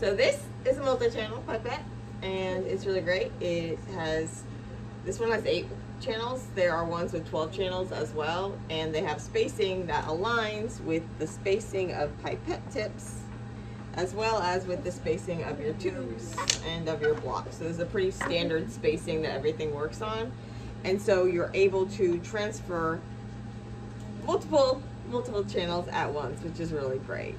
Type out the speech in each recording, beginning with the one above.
So this is a multi-channel pipette and it's really great. It has, this one has eight channels. There are ones with 12 channels as well and they have spacing that aligns with the spacing of pipette tips as well as with the spacing of your tubes and of your blocks. So there's a pretty standard spacing that everything works on. And so you're able to transfer multiple multiple channels at once, which is really great.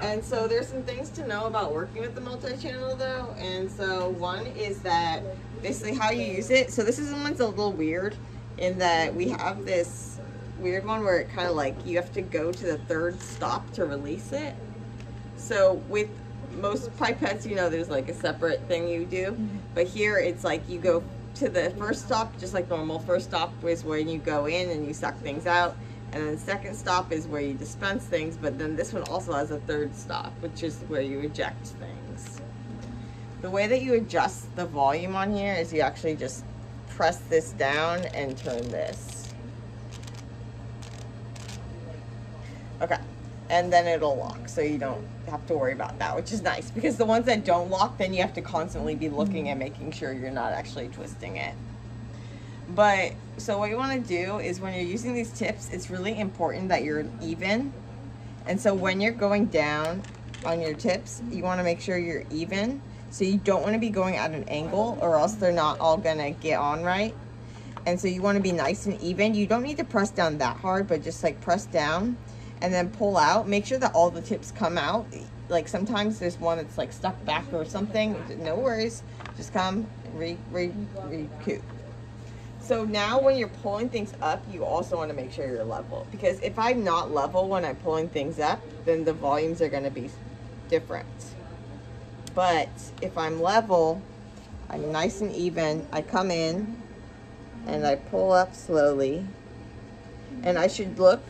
And so there's some things to know about working with the multi-channel though. And so one is that basically how you use it. So this is one's a little weird in that we have this weird one where it kind of like you have to go to the third stop to release it. So with most pipettes, you know, there's like a separate thing you do. Mm-hmm. But here it's like you go to the first stop, just like normal. First stop is when you go in and you suck things out. And then second stop is where you dispense things, but then this one also has a third stop, which is where you eject things. The way that you adjust the volume on here is you actually just press this down and turn this. Okay, and then it'll lock, so you don't have to worry about that, which is nice because the ones that don't lock, then you have to constantly be looking and making sure you're not actually twisting it. But so what you want to do is when you're using these tips, it's really important that you're even. And so when you're going down on your tips, you want to make sure you're even. So you don't want to be going at an angle or else they're not all going to get on right. And so you want to be nice and even. You don't need to press down that hard, but just like press down and then pull out. Make sure that all the tips come out. Like sometimes there's one that's like stuck back or something. No worries. Just come re, re, recoup. So now when you're pulling things up, you also want to make sure you're level. Because if I'm not level when I'm pulling things up, then the volumes are going to be different. But if I'm level, I'm nice and even, I come in and I pull up slowly. And I should look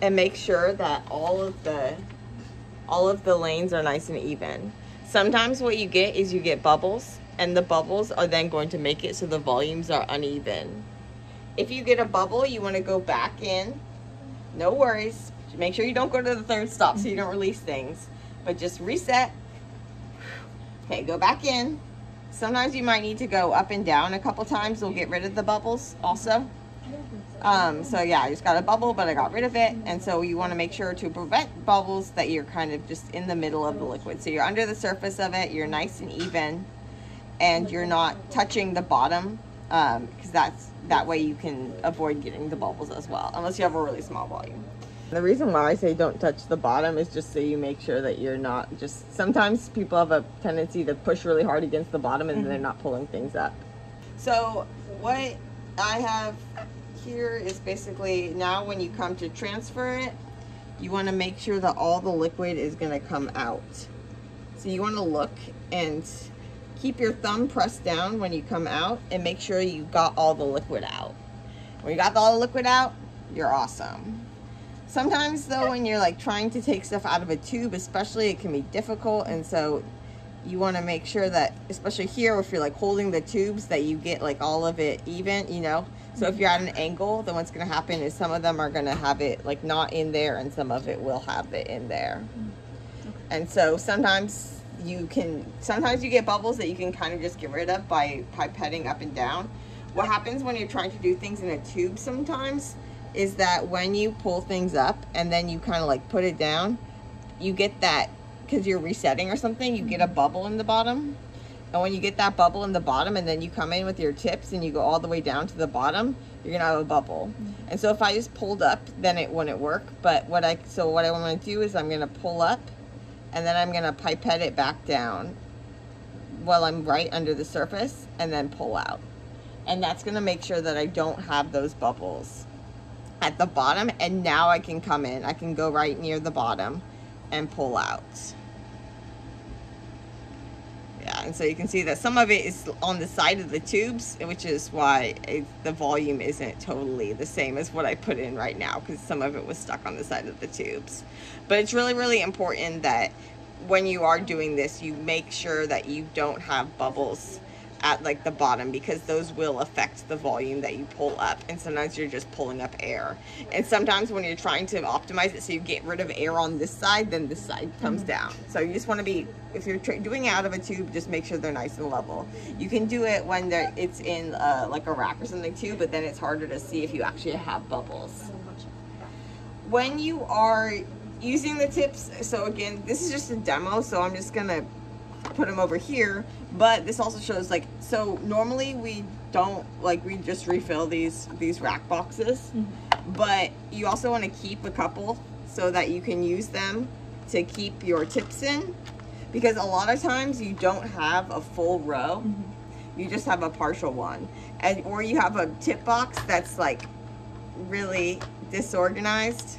and make sure that all of the all of the lanes are nice and even. Sometimes what you get is you get bubbles and the bubbles are then going to make it so the volumes are uneven. If you get a bubble, you want to go back in. No worries. Make sure you don't go to the third stop so you don't release things. But just reset. Okay, go back in. Sometimes you might need to go up and down a couple times. We'll get rid of the bubbles also. Um, so yeah, I just got a bubble, but I got rid of it. And so you want to make sure to prevent bubbles that you're kind of just in the middle of the liquid. So you're under the surface of it. You're nice and even and you're not touching the bottom because um, that's that way you can avoid getting the bubbles as well unless you have a really small volume. The reason why I say don't touch the bottom is just so you make sure that you're not just sometimes people have a tendency to push really hard against the bottom and mm -hmm. they're not pulling things up. So what I have here is basically now when you come to transfer it you want to make sure that all the liquid is going to come out. So you want to look and Keep your thumb pressed down when you come out and make sure you got all the liquid out. When you got all the liquid out, you're awesome. Sometimes though, when you're like trying to take stuff out of a tube, especially, it can be difficult. And so you want to make sure that, especially here, if you're like holding the tubes, that you get like all of it even, you know? So if you're at an angle, then what's going to happen is some of them are going to have it like not in there and some of it will have it in there. And so sometimes you can sometimes you get bubbles that you can kind of just get rid of by pipetting up and down. What happens when you're trying to do things in a tube sometimes is that when you pull things up and then you kind of like put it down you get that because you're resetting or something you get a bubble in the bottom. And when you get that bubble in the bottom and then you come in with your tips and you go all the way down to the bottom you're gonna have a bubble. And so if I just pulled up then it wouldn't work. But what I so what I want to do is I'm gonna pull up and then I'm gonna pipette it back down while I'm right under the surface and then pull out. And that's gonna make sure that I don't have those bubbles at the bottom and now I can come in. I can go right near the bottom and pull out. And so you can see that some of it is on the side of the tubes, which is why it, the volume isn't totally the same as what I put in right now, because some of it was stuck on the side of the tubes. But it's really, really important that when you are doing this, you make sure that you don't have bubbles at like the bottom because those will affect the volume that you pull up and sometimes you're just pulling up air. And sometimes when you're trying to optimize it so you get rid of air on this side then this side comes mm-hmm. down. So you just want to be if you're doing it out of a tube just make sure they're nice and level. You can do it when it's in uh, like a rack or something too but then it's harder to see if you actually have bubbles. When you are using the tips so again this is just a demo so I'm just gonna put them over here but this also shows like so normally we don't like we just refill these these rack boxes mm -hmm. but you also want to keep a couple so that you can use them to keep your tips in because a lot of times you don't have a full row mm -hmm. you just have a partial one and or you have a tip box that's like really disorganized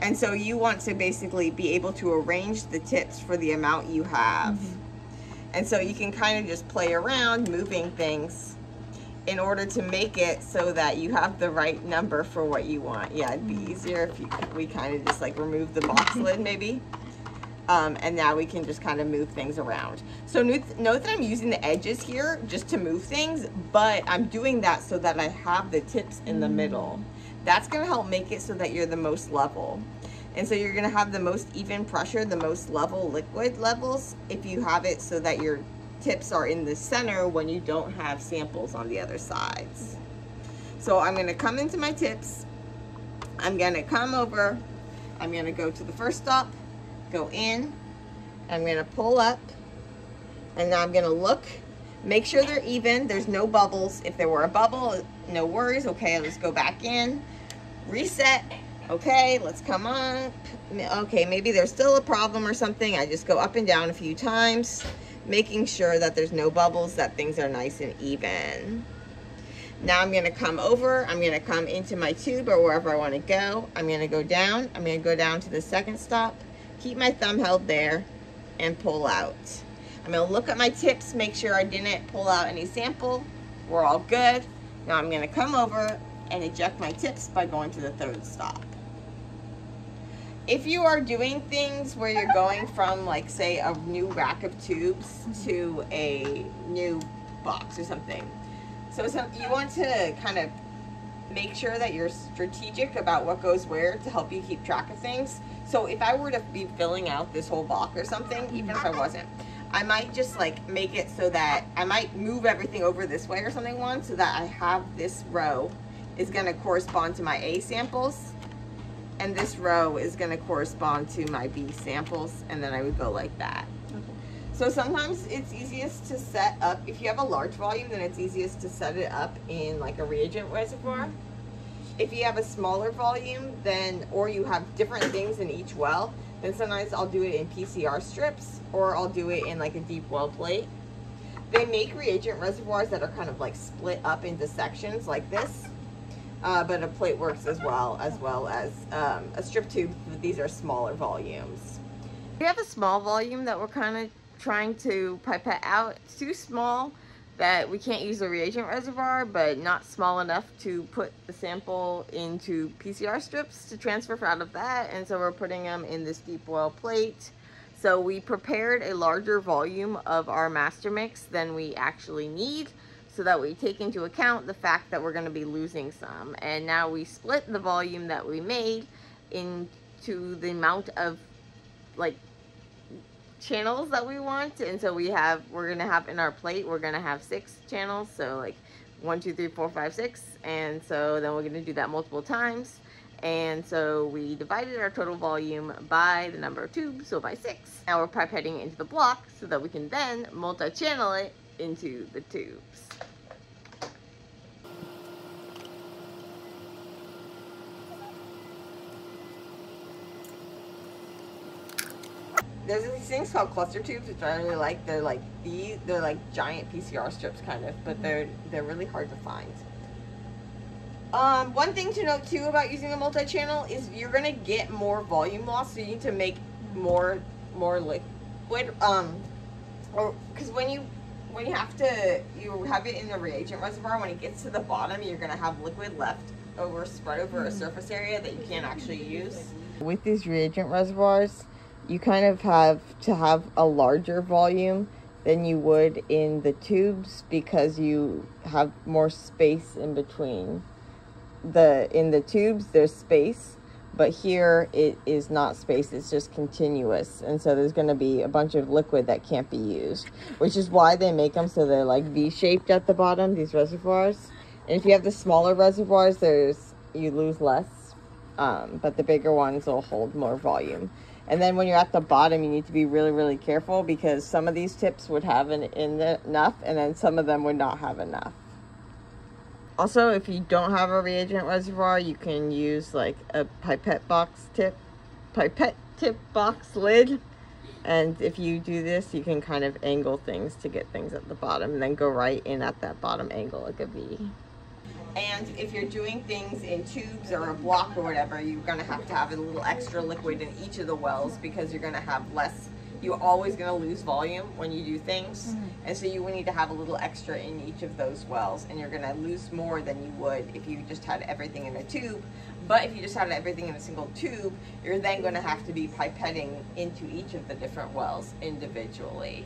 and so you want to basically be able to arrange the tips for the amount you have. Mm -hmm. And so you can kind of just play around moving things in order to make it so that you have the right number for what you want. Yeah, it'd be mm-hmm. easier if, you, we kind of just like remove the box lid maybe. Um, and now we can just kind of move things around. So note that I'm using the edges here just to move things, but I'm doing that so that I have the tips in the middle. That's gonna help make it so that you're the most level. And so you're gonna have the most even pressure, the most level liquid levels if you have it so that your tips are in the center when you don't have samples on the other sides. So I'm gonna come into my tips. I'm gonna come over. I'm gonna go to the first stop, go in. I'm gonna pull up and now I'm gonna look Make sure they're even. There's no bubbles. If there were a bubble, no worries. Okay, let's go back in. Reset. Okay, let's come up. Okay, maybe there's still a problem or something. I just go up and down a few times, making sure that there's no bubbles, that things are nice and even. Now I'm gonna come over, I'm gonna come into my tube or wherever I wanna go. I'm gonna go down, I'm gonna go down to the second stop, keep my thumb held there, and pull out. I'm gonna look at my tips, make sure I didn't pull out any sample. We're all good. Now I'm gonna come over and eject my tips by going to the third stop. If you are doing things where you're going from like say a new rack of tubes to a new box or something, so some, you want to kind of make sure that you're strategic about what goes where to help you keep track of things. So if I were to be filling out this whole box or something, even if I wasn't, I might just like make it so that I might move everything over this way or something once so that I have this row is going to correspond to my A samples and this row is going to correspond to my B samples and then I would go like that. Okay. So sometimes it's easiest to set up, if you have a large volume, then it's easiest to set it up in like a reagent reservoir. Mm-hmm. If you have a smaller volume, then, or you have different things in each well, then sometimes I'll do it in PCR strips or I'll do it in like a deep well plate. They make reagent reservoirs that are kind of like split up into sections like this. Uh, but a plate works as well, as well as um, a strip tube. These are smaller volumes. We have a small volume that we're kind of trying to pipette out. It's too small that we can't use the reagent reservoir, but not small enough to put the sample into PCR strips to transfer out of that. And so we're putting them in this deep well plate. So we prepared a larger volume of our master mix than we actually need so that we take into account the fact that we're going to be losing some. And now we split the volume that we made into the amount of like channels that we want and so we have we're gonna have in our plate we're gonna have six channels so like one two three four five six and so then we're gonna do that multiple times and so we divided our total volume by the number of tubes so by six. Now we're pipetting into the block so that we can then multi-channel it into the tubes there's these things called cluster tubes, which I really like. They're like these, they're like giant PCR strips kind of, but they're they're really hard to find. Um, one thing to note too about using a multi-channel is you're gonna get more volume loss, so you need to make more more liquid. Um, or because when you when you have to you have it in the reagent reservoir, when it gets to the bottom, you're gonna have liquid left over spread over a mm-hmm. surface area that you can't actually use. With these reagent reservoirs, you kind of have to have a larger volume than you would in the tubes because you have more space in between. The in the tubes there's space, but here it is not space, it's just continuous. And so there's going to be a bunch of liquid that can't be used, which is why they make them so they're like V-shaped at the bottom, these reservoirs. And if you have the smaller reservoirs, there's you lose less, um, but the bigger ones will hold more volume. And then when you're at the bottom, you need to be really, really careful because some of these tips would have an, in enough, and then some of them would not have enough. Also, if you don't have a reagent reservoir, you can use like a pipette box tip, pipette tip box lid. And if you do this, you can kind of angle things to get things at the bottom and then go right in at that bottom angle like a V. And if you're doing things in tubes or a block or whatever, you're gonna have to have a little extra liquid in each of the wells because you're gonna have less, you're always gonna lose volume when you do things. Mm -hmm. And so you will need to have a little extra in each of those wells and you're gonna lose more than you would if you just had everything in a tube. But if you just had everything in a single tube, you're then gonna have to be pipetting into each of the different wells individually.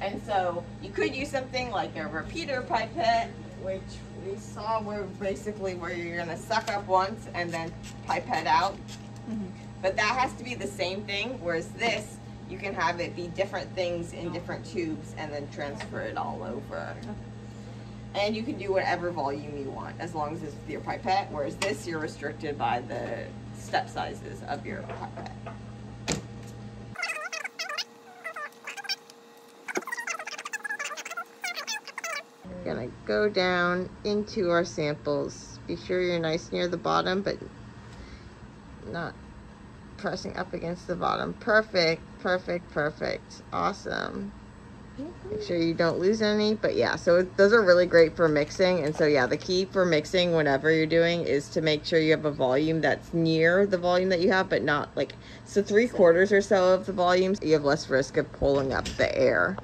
And so you could use something like a repeater pipette, which we saw where basically where you're gonna suck up once and then pipette out. Mm -hmm. But that has to be the same thing, whereas this, you can have it be different things in different tubes and then transfer it all over. And you can do whatever volume you want as long as it's with your pipette, whereas this you're restricted by the step sizes of your pipette. Gonna go down into our samples. Be sure you're nice near the bottom, but not pressing up against the bottom. Perfect, perfect, perfect. Awesome. Make sure you don't lose any, but yeah, so those are really great for mixing. And so yeah, the key for mixing whenever you're doing is to make sure you have a volume that's near the volume that you have, but not like, so three quarters or so of the volumes, you have less risk of pulling up the air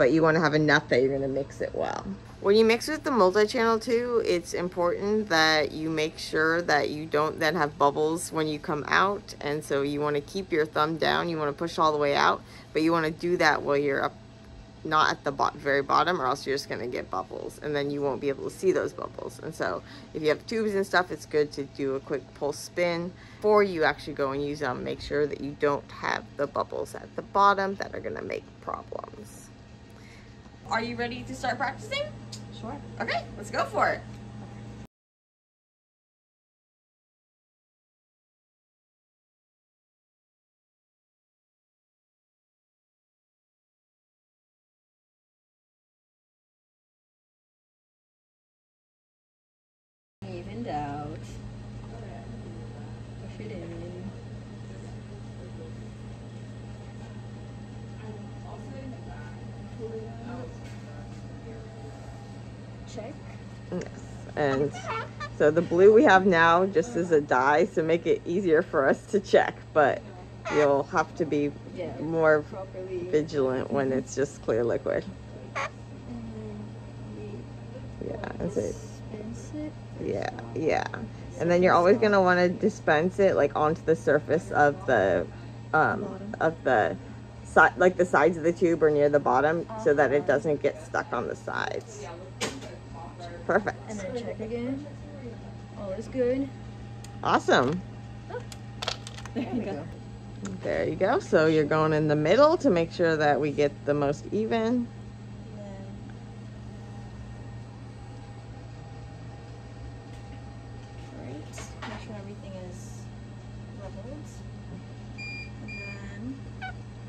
but you want to have enough that you're going to mix it well. When you mix with the multi-channel too, it's important that you make sure that you don't then have bubbles when you come out. And so you want to keep your thumb down. You want to push all the way out, but you want to do that while you're up, not at the bo very bottom or else you're just going to get bubbles and then you won't be able to see those bubbles. And so if you have tubes and stuff, it's good to do a quick pulse spin before you actually go and use them. Make sure that you don't have the bubbles at the bottom that are going to make problems. Are you ready to start practicing? Sure. Okay, let's go for it. Evened out. Push it in. And so the blue we have now just as a dye to make it easier for us to check, but you'll have to be yeah, more properly. vigilant when it's just clear liquid. Yeah, it. Yeah, yeah. And then you're always gonna want to dispense it like onto the surface of the um of the side like the sides of the tube or near the bottom so that it doesn't get stuck on the sides. Perfect. And then check again. All is good. Awesome. Oh. There you go. There you go. So you're going in the middle to make sure that we get the most even.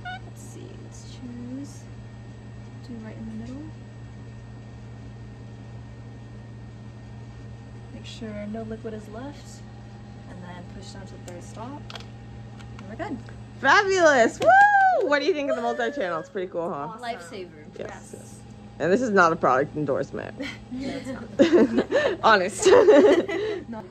let's see, let's choose do right in the middle. Make sure no liquid is left. And then push down to the third stop. And we're good. Fabulous! Woo! What do you think of the multi-channel? It's pretty cool, huh? Awesome. Lifesaver. Yes, yes. yes. And this is not a product endorsement. Honest. no.